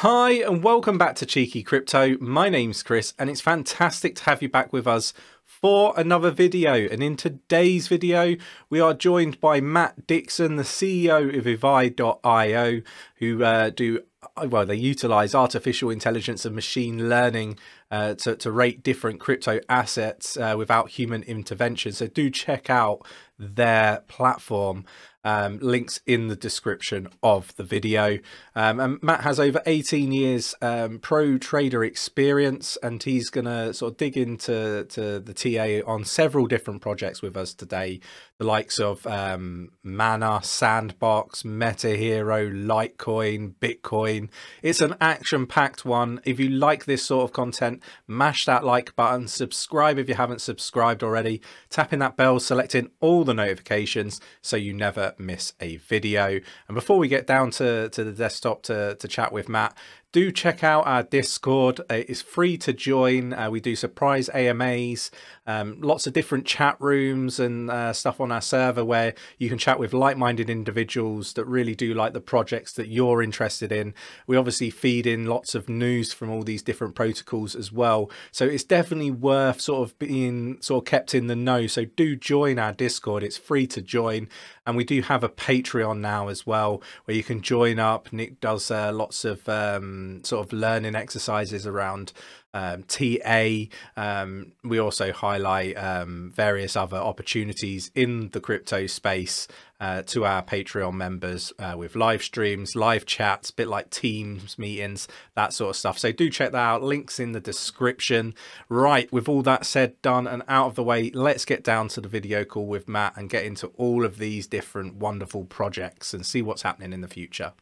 Hi, and welcome back to Cheeky Crypto. My name's Chris, and it's fantastic to have you back with us for another video. And in today's video, we are joined by Matt Dixon, the CEO of Evai.io, who uh, do well, they utilize artificial intelligence and machine learning uh, to, to rate different crypto assets uh, without human intervention. So do check out their platform. Um, links in the description of the video. Um, and Matt has over 18 years um, pro trader experience, and he's going to sort of dig into to the TA on several different projects with us today. The likes of um, Mana, Sandbox, Meta Hero, Litecoin, Bitcoin. It's an action packed one. If you like this sort of content, mash that like button, subscribe if you haven't subscribed already, tapping that bell, selecting all the notifications so you never miss a video. And before we get down to, to the desktop to, to chat with Matt, do check out our Discord. It's free to join. Uh, we do surprise AMAs, um, lots of different chat rooms and uh, stuff on our server where you can chat with like-minded individuals that really do like the projects that you're interested in. We obviously feed in lots of news from all these different protocols as well. So it's definitely worth sort of being sort of kept in the know. So do join our Discord. It's free to join. And we do have a Patreon now as well, where you can join up. Nick does uh, lots of um, sort of learning exercises around um, TA. Um, we also highlight um, various other opportunities in the crypto space uh, to our Patreon members uh, with live streams, live chats, bit like Teams meetings, that sort of stuff. So do check that out. Links in the description. Right, with all that said, done, and out of the way, let's get down to the video call with Matt and get into all of these different wonderful projects and see what's happening in the future.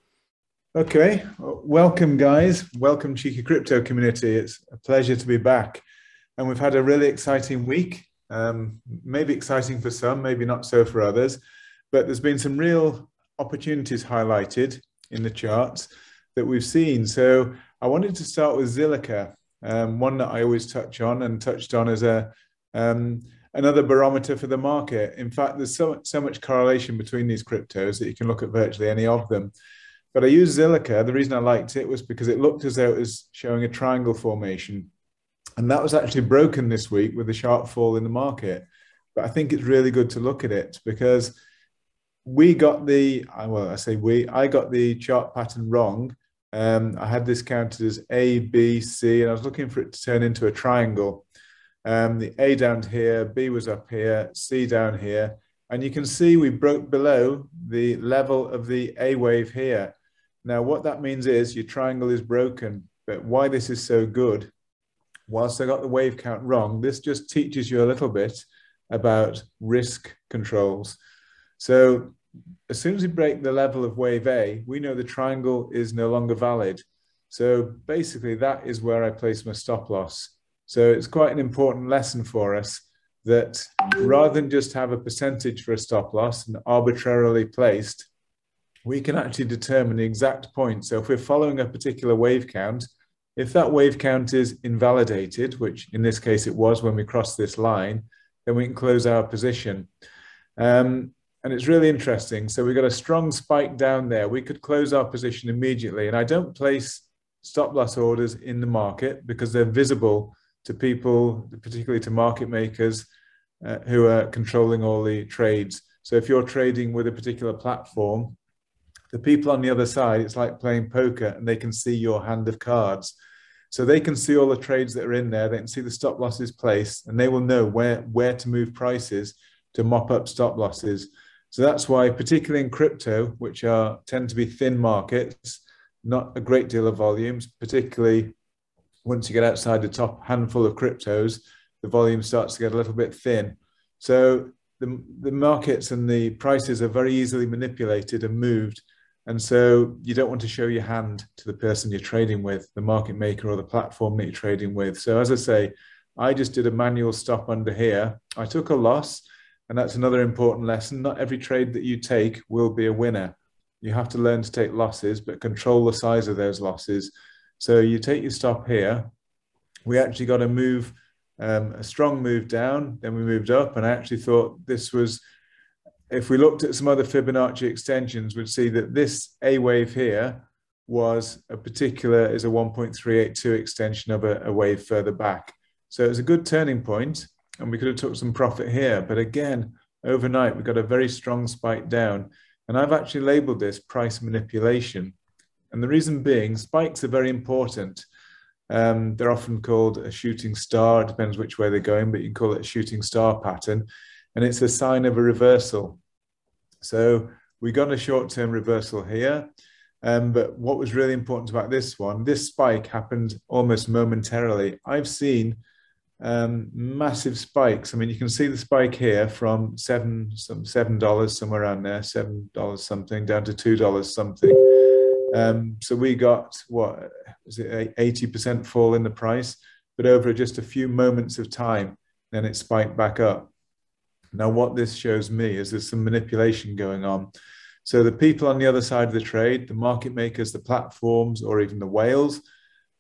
Okay, welcome guys. Welcome Cheeky Crypto community. It's a pleasure to be back. And we've had a really exciting week. Um, maybe exciting for some, maybe not so for others. But there's been some real opportunities highlighted in the charts that we've seen. So I wanted to start with Zilliqa, um, one that I always touch on and touched on as a um, another barometer for the market. In fact, there's so, so much correlation between these cryptos that you can look at virtually any of them. But I used Zilliqa. The reason I liked it was because it looked as though it was showing a triangle formation. And that was actually broken this week with a sharp fall in the market. But I think it's really good to look at it because we got the, well, I say we, I got the chart pattern wrong. Um, I had this counted as A, B, C, and I was looking for it to turn into a triangle. Um, the A down here, B was up here, C down here. And you can see we broke below the level of the A wave here. Now, what that means is your triangle is broken. But why this is so good, whilst I got the wave count wrong, this just teaches you a little bit about risk controls. So as soon as we break the level of wave A, we know the triangle is no longer valid. So basically that is where I place my stop loss. So it's quite an important lesson for us that rather than just have a percentage for a stop loss and arbitrarily placed, we can actually determine the exact point. So if we're following a particular wave count, if that wave count is invalidated, which in this case it was when we crossed this line, then we can close our position. Um, and it's really interesting. So we got a strong spike down there. We could close our position immediately. And I don't place stop loss orders in the market because they're visible to people, particularly to market makers uh, who are controlling all the trades. So if you're trading with a particular platform, the people on the other side, it's like playing poker and they can see your hand of cards. So they can see all the trades that are in there. They can see the stop losses placed and they will know where, where to move prices to mop up stop losses. So that's why, particularly in crypto, which are tend to be thin markets, not a great deal of volumes, particularly once you get outside the top handful of cryptos, the volume starts to get a little bit thin. So the, the markets and the prices are very easily manipulated and moved and so you don't want to show your hand to the person you're trading with, the market maker or the platform that you're trading with. So as I say, I just did a manual stop under here. I took a loss, and that's another important lesson. Not every trade that you take will be a winner. You have to learn to take losses, but control the size of those losses. So you take your stop here. We actually got a move, um, a strong move down. Then we moved up, and I actually thought this was if we looked at some other Fibonacci extensions, we'd see that this A wave here was a particular is a 1.382 extension of a, a wave further back. So it was a good turning point, and we could have took some profit here. But again, overnight we got a very strong spike down, and I've actually labelled this price manipulation. And the reason being, spikes are very important. Um, they're often called a shooting star. It depends which way they're going, but you can call it a shooting star pattern, and it's a sign of a reversal. So we got a short-term reversal here. Um, but what was really important about this one, this spike happened almost momentarily. I've seen um, massive spikes. I mean, you can see the spike here from seven, some seven dollars somewhere around there, seven dollars something, down to two dollars something. Um, so we got what was it, eighty percent fall in the price, but over just a few moments of time, then it spiked back up. Now, what this shows me is there's some manipulation going on. So the people on the other side of the trade, the market makers, the platforms, or even the whales,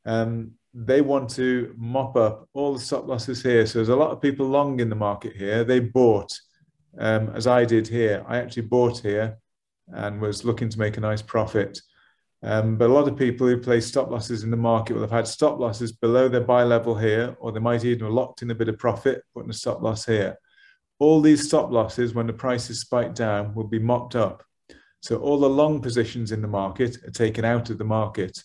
um, they want to mop up all the stop losses here. So there's a lot of people long in the market here. They bought, um, as I did here. I actually bought here and was looking to make a nice profit. Um, but a lot of people who place stop losses in the market will have had stop losses below their buy level here, or they might even have locked in a bit of profit, putting a stop loss here. All these stop losses, when the prices spike down, will be mopped up so all the long positions in the market are taken out of the market.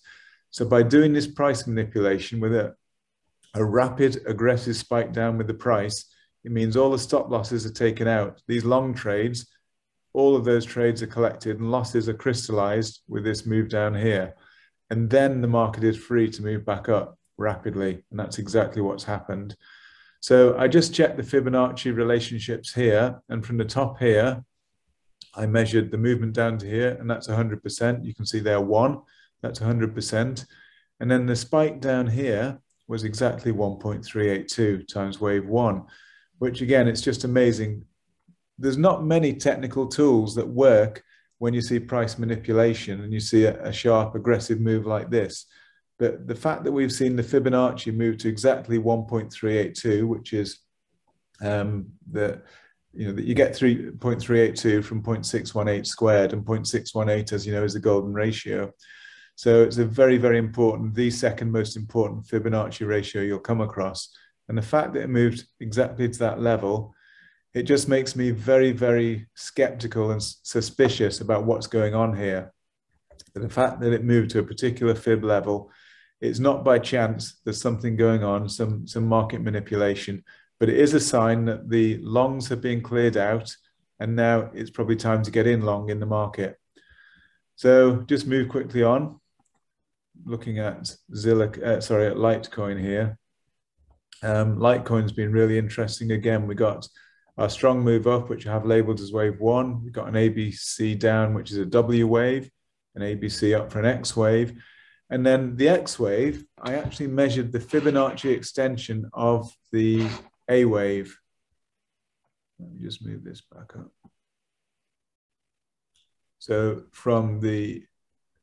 So by doing this price manipulation with a, a rapid aggressive spike down with the price, it means all the stop losses are taken out. These long trades, all of those trades are collected and losses are crystallized with this move down here. And then the market is free to move back up rapidly. And that's exactly what's happened. So I just checked the Fibonacci relationships here. And from the top here, I measured the movement down to here, and that's 100%. You can see there one, that's 100%. And then the spike down here was exactly 1.382 times wave one, which again, it's just amazing. There's not many technical tools that work when you see price manipulation and you see a, a sharp, aggressive move like this. But the fact that we've seen the Fibonacci move to exactly 1.382, which is um, the you know that you get 3.382 from 0.618 squared and 0.618 as you know is the golden ratio. So it's a very very important the second most important fibonacci ratio you'll come across. And the fact that it moved exactly to that level it just makes me very very skeptical and suspicious about what's going on here. The fact that it moved to a particular fib level it's not by chance there's something going on some some market manipulation but it is a sign that the longs have been cleared out and now it's probably time to get in long in the market. So just move quickly on. Looking at Zilla, uh, sorry, at Litecoin here. Um, Litecoin's been really interesting. Again, we got our strong move up, which I have labeled as wave one. We've got an ABC down, which is a W wave, an ABC up for an X wave. And then the X wave, I actually measured the Fibonacci extension of the a wave. Let me just move this back up. So from the,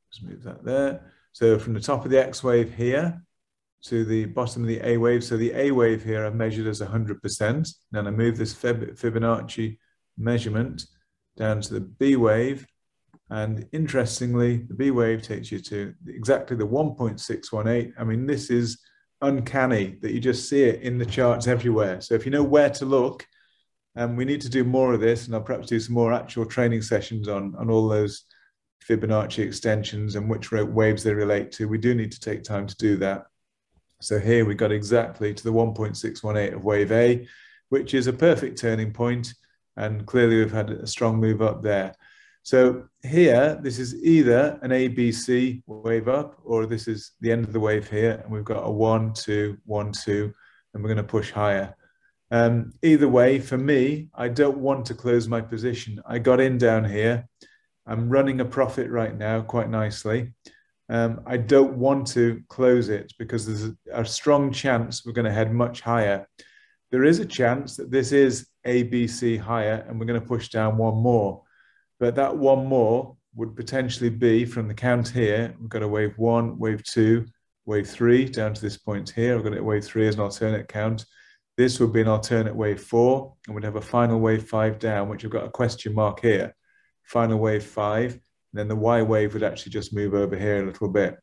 let's move that there. So from the top of the X wave here to the bottom of the A wave. So the A wave here I've measured as 100%. Then I move this Fibonacci measurement down to the B wave. And interestingly, the B wave takes you to exactly the 1.618. I mean, this is uncanny that you just see it in the charts everywhere. So if you know where to look, and um, we need to do more of this, and I'll perhaps do some more actual training sessions on, on all those Fibonacci extensions and which waves they relate to. We do need to take time to do that. So here we got exactly to the 1.618 of wave A, which is a perfect turning point, and clearly we've had a strong move up there. So here, this is either an ABC wave up, or this is the end of the wave here, and we've got a one, two, one, two, and we're going to push higher. Um, either way, for me, I don't want to close my position. I got in down here. I'm running a profit right now quite nicely. Um, I don't want to close it because there's a, strong chance we're going to head much higher. There is a chance that this is ABC higher and we're going to push down one more. But that one more would potentially be from the count here. We've got a wave one, wave two, wave three down to this point here. I've got a wave three as an alternate count. This would be an alternate wave four, and we'd have a final wave five down, which I've got a question mark here. Final wave five. then the Y wave would actually just move over here a little bit.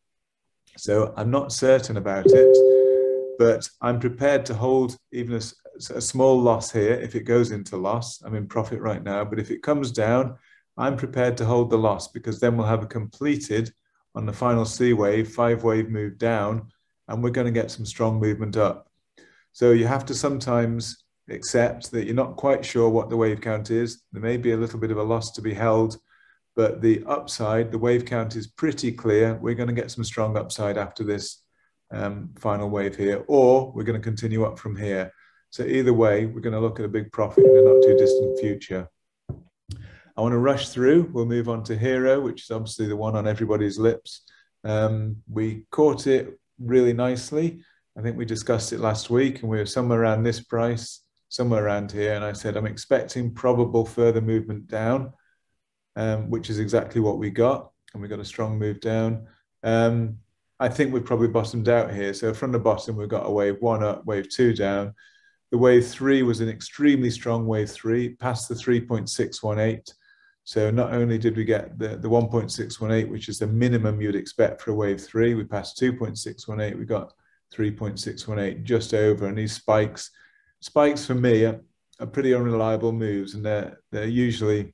So I'm not certain about it, but I'm prepared to hold even a, a small loss here if it goes into loss. I'm in profit right now, but if it comes down, I'm prepared to hold the loss because then we'll have a completed on the final C wave, five wave move down, and we're going to get some strong movement up. So you have to sometimes accept that you're not quite sure what the wave count is. There may be a little bit of a loss to be held, but the upside, the wave count is pretty clear. We're going to get some strong upside after this um, final wave here, or we're going to continue up from here. So either way, we're going to look at a big profit in a not too distant future. I want to rush through. We'll move on to Hero, which is obviously the one on everybody's lips. Um, we caught it really nicely. I think we discussed it last week and we were somewhere around this price, somewhere around here. And I said, I'm expecting probable further movement down, um, which is exactly what we got. And we got a strong move down. Um, I think we've probably bottomed out here. So from the bottom, we've got a wave one up, wave two down. The wave three was an extremely strong wave three, past the 3.618. So not only did we get the, the 1.618, which is the minimum you'd expect for a wave three, we passed 2.618, we got 3.618 just over. And these spikes, spikes for me are, are pretty unreliable moves, and they're they're usually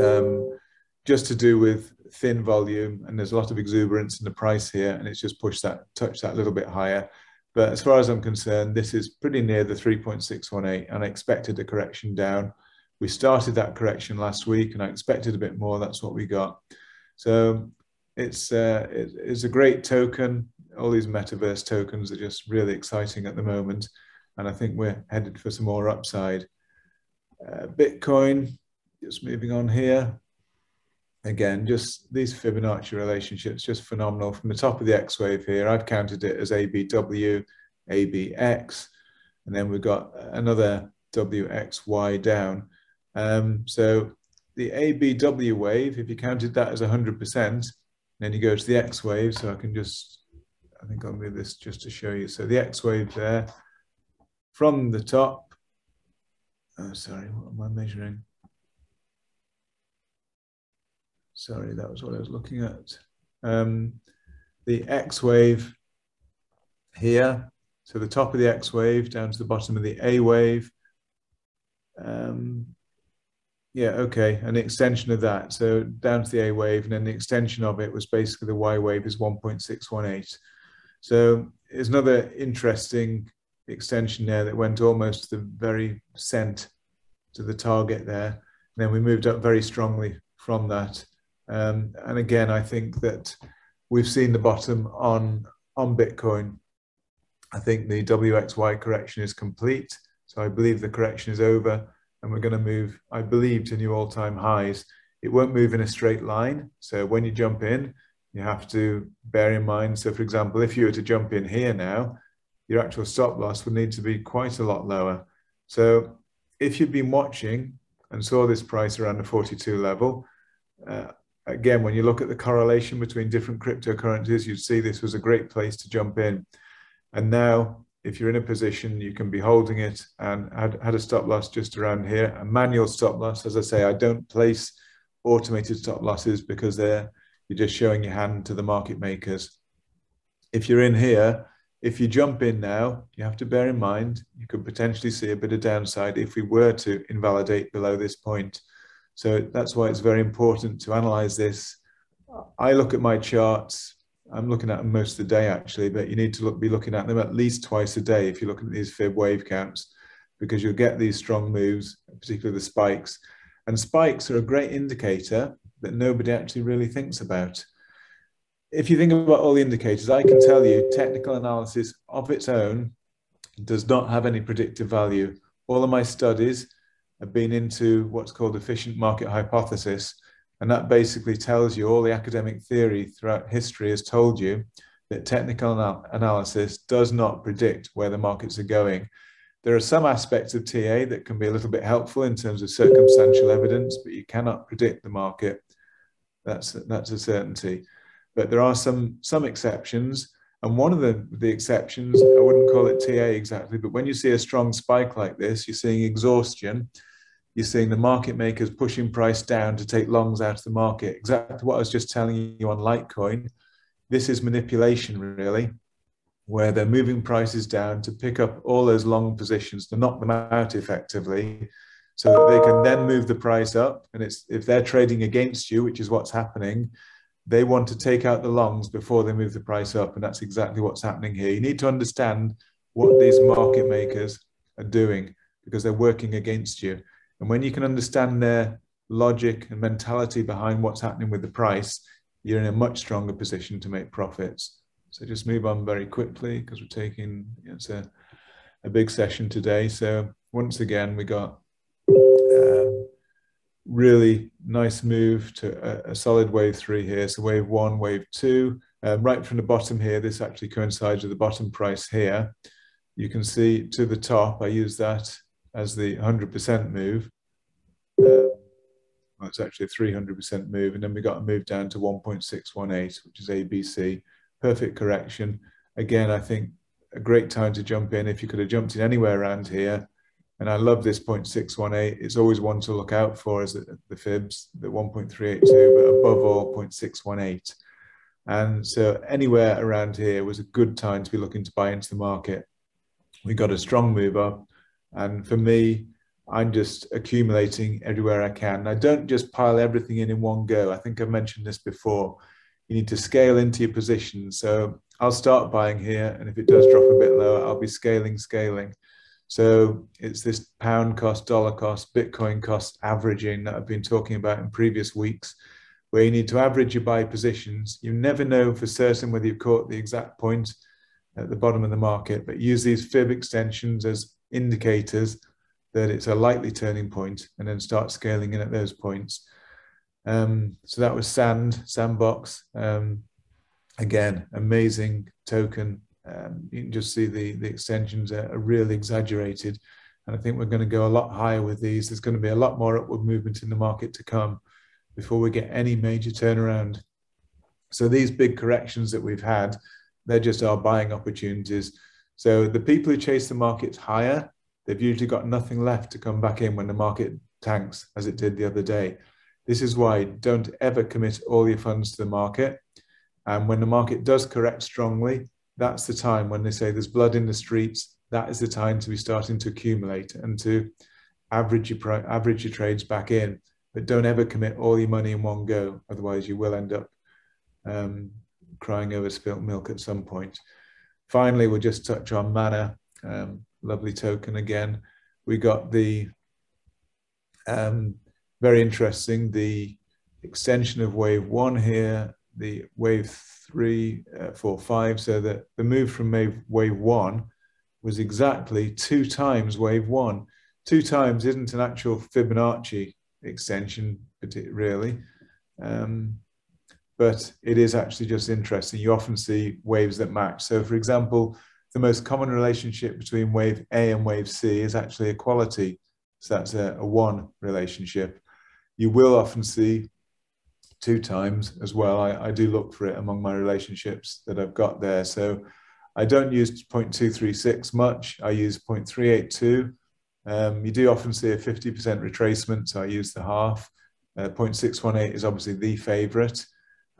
um, just to do with thin volume, and there's a lot of exuberance in the price here, and it's just pushed that touch that a little bit higher. But as far as I'm concerned, this is pretty near the 3.618, and I expected a correction down we started that correction last week and I expected a bit more. That's what we got. So it's, uh, it, it's a great token. All these metaverse tokens are just really exciting at the moment. And I think we're headed for some more upside. Uh, Bitcoin, just moving on here. Again, just these Fibonacci relationships, just phenomenal. From the top of the X wave here, I've counted it as ABW, ABX, and then we've got another WXY down. Um, so the ABW wave, if you counted that as 100%, then you go to the X wave. So I can just, I think I'll move this just to show you. So the X wave there from the top. Oh, sorry, what am I measuring? Sorry, that was what I was looking at. Um, the X wave here. So the top of the X wave down to the bottom of the A wave. Um, yeah, okay. An extension of that. So down to the A wave, and then the extension of it was basically the Y wave is 1.618. So it's another interesting extension there that went almost the very cent to the target there. And then we moved up very strongly from that. Um, and again, I think that we've seen the bottom on on Bitcoin. I think the WXY correction is complete. So I believe the correction is over and we're going to move, I believe, to new all-time highs. It won't move in a straight line. So when you jump in, you have to bear in mind. So for example, if you were to jump in here now, your actual stop loss would need to be quite a lot lower. So if you've been watching and saw this price around the 42 level, uh, again, when you look at the correlation between different cryptocurrencies, you'd see this was a great place to jump in. And now if you're in a position, you can be holding it and had, had a stop loss just around here, a manual stop loss. As I say, I don't place automated stop losses because they're you're just showing your hand to the market makers. If you're in here, if you jump in now, you have to bear in mind you could potentially see a bit of downside if we were to invalidate below this point. So that's why it's very important to analyze this. I look at my charts I'm looking at them most of the day actually, but you need to look, be looking at them at least twice a day if you're looking at these fib wave counts, because you'll get these strong moves, particularly the spikes. And spikes are a great indicator that nobody actually really thinks about. If you think about all the indicators, I can tell you technical analysis of its own does not have any predictive value. All of my studies have been into what's called efficient market hypothesis, and that basically tells you all the academic theory throughout history has told you that technical anal analysis does not predict where the markets are going. There are some aspects of TA that can be a little bit helpful in terms of circumstantial evidence, but you cannot predict the market. That's, that's a certainty. But there are some, some exceptions. And one of the, the exceptions, I wouldn't call it TA exactly, but when you see a strong spike like this, you're seeing exhaustion you're seeing the market makers pushing price down to take longs out of the market. Exactly what I was just telling you on Litecoin. This is manipulation, really, where they're moving prices down to pick up all those long positions to knock them out effectively so that they can then move the price up. And it's if they're trading against you, which is what's happening, they want to take out the longs before they move the price up. And that's exactly what's happening here. You need to understand what these market makers are doing because they're working against you. And when you can understand their logic and mentality behind what's happening with the price, you're in a much stronger position to make profits. So just move on very quickly because we're taking it's a, a big session today. So once again, we got um, really nice move to a, a, solid wave three here. So wave one, wave two, um, right from the bottom here, this actually coincides with the bottom price here. You can see to the top, I use that as the 100% move. Uh, well, it's actually a 300% move. And then we got a move down to 1.618, which is ABC. Perfect correction. Again, I think a great time to jump in. If you could have jumped in anywhere around here, and I love this 0.618. It's always one to look out for as the, the fibs, the 1.382, but above all 0.618. And so anywhere around here was a good time to be looking to buy into the market. We got a strong move up. And for me, I'm just accumulating everywhere I can. I don't just pile everything in in one go. I think I've mentioned this before. You need to scale into your position. So I'll start buying here. And if it does drop a bit lower, I'll be scaling, scaling. So it's this pound cost, dollar cost, Bitcoin cost averaging that I've been talking about in previous weeks, where you need to average your buy positions. You never know for certain whether you've caught the exact point at the bottom of the market, but use these fib extensions as indicators that it's a likely turning point and then start scaling in at those points. Um, so that was Sand, Sandbox. Um, again, amazing token um, you can just see the, the extensions are, are really exaggerated. And I think we're going to go a lot higher with these. There's going to be a lot more upward movement in the market to come before we get any major turnaround. So these big corrections that we've had, they're just our buying opportunities. So the people who chase the markets higher, they've usually got nothing left to come back in when the market tanks, as it did the other day. This is why don't ever commit all your funds to the market. And when the market does correct strongly, that's the time when they say there's blood in the streets. That is the time to be starting to accumulate and to average your average your trades back in. But don't ever commit all your money in one go, otherwise you will end up um, crying over spilt milk at some point. Finally, we'll just touch on mana. Um, lovely token again. We got the um, very interesting the extension of wave one here, the wave three, uh, four, five, so that the move from wave, wave one was exactly two times wave one. Two times isn't an actual Fibonacci extension, but it really, um, but it is actually just interesting. You often see waves that match. So, for example, the most common relationship between wave A and wave C is actually equality. So that's a, a one relationship. You will often see two times as well. I, I do look for it among my relationships that I've got there. So I don't use 0.236 much. I use 0.382. Um, you do often see a 50% retracement, so I use the half. Uh, 0.618 is obviously the favorite.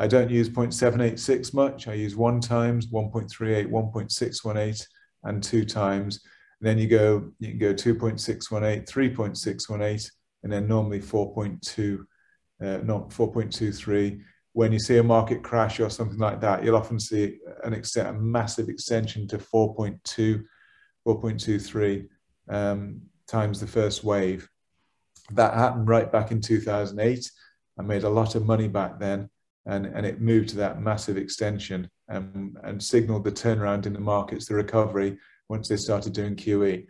I don't use 0.786 much. I use one times, 1.38, 1.618, and two times. And then you go, you can go 2.618, 3.618, and then normally 4.2 uh, not 4.23. When you see a market crash or something like that, you'll often see an extent, a massive extension to 4.2, 4.23 um, times the first wave. That happened right back in 2008. I made a lot of money back then, and, and it moved to that massive extension and, and signaled the turnaround in the markets, the recovery, once they started doing QE.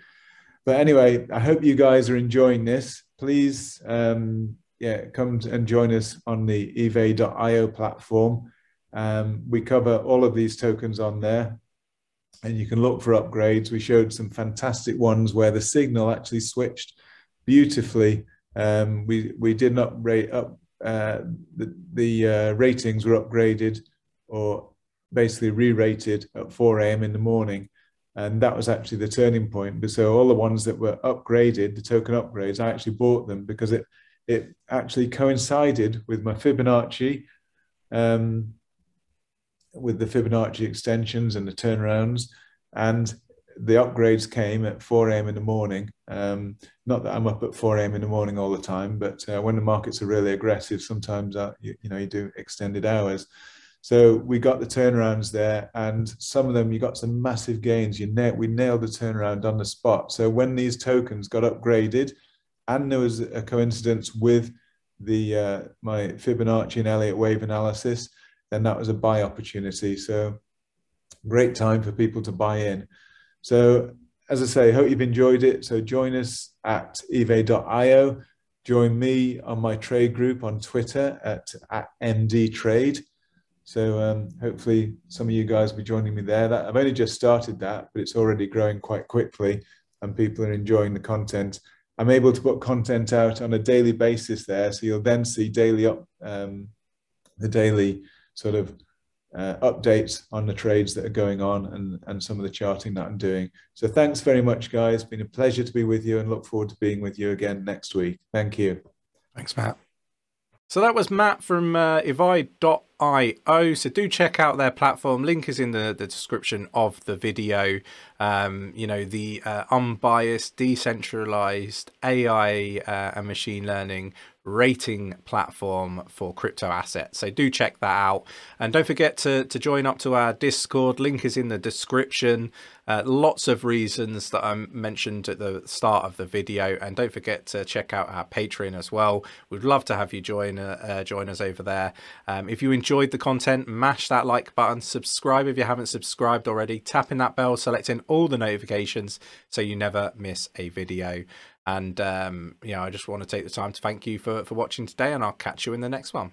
But anyway, I hope you guys are enjoying this. Please um, yeah, come and join us on the Evai.io platform. Um, we cover all of these tokens on there and you can look for upgrades. We showed some fantastic ones where the signal actually switched beautifully. Um, we, we did not rate up, uh, the, the uh, ratings were upgraded or basically re-rated at 4 a.m. in the morning. and that was actually the turning point. So all the ones that were upgraded, the token upgrades, I actually bought them because it it actually coincided with my Fibonacci, um, with the Fibonacci extensions and the turnarounds, and the upgrades came at 4 a.m. in the morning. Um, not that I'm up at 4 a.m. in the morning all the time, but uh, when the markets are really aggressive, sometimes you, you know you do extended hours. So we got the turnarounds there, and some of them you got some massive gains. You na- we nailed the turnaround on the spot. So when these tokens got upgraded, and there was a coincidence with the uh, my Fibonacci and Elliott wave analysis, then that was a buy opportunity. So great time for people to buy in. So as I say, hope you've enjoyed it. So join us at Evai.io. Join me on my trade group on Twitter at, at MD Trade. So um, hopefully some of you guys will be joining me there. That, I've only just started that, but it's already growing quite quickly and people are enjoying the content. I'm able to put content out on a daily basis there. So you'll then see daily up, um, the daily sort of uh, updates on the trades that are going on and, and some of the charting that I'm doing. So thanks very much, guys. It's been a pleasure to be with you and look forward to being with you again next week. Thank you. Thanks, Matt. So that was Matt from uh, Evai.io. So do check out their platform. Link is in the, the description of the video. Um, you know, the uh, unbiased, decentralized AI uh, and machine learning rating platform for crypto assets. So do check that out. And don't forget to, to join up to our Discord. Link is in the description. Uh, lots of reasons that I mentioned at the start of the video. And don't forget to check out our Patreon as well. We'd love to have you join, uh, uh, join us over there. Um, if you enjoyed the content, mash that like button, subscribe if you haven't subscribed already, tapping that bell, selecting all the notifications so you never miss a video. And, um, you know, I just want to take the time to thank you for, for watching today and I'll catch you in the next one.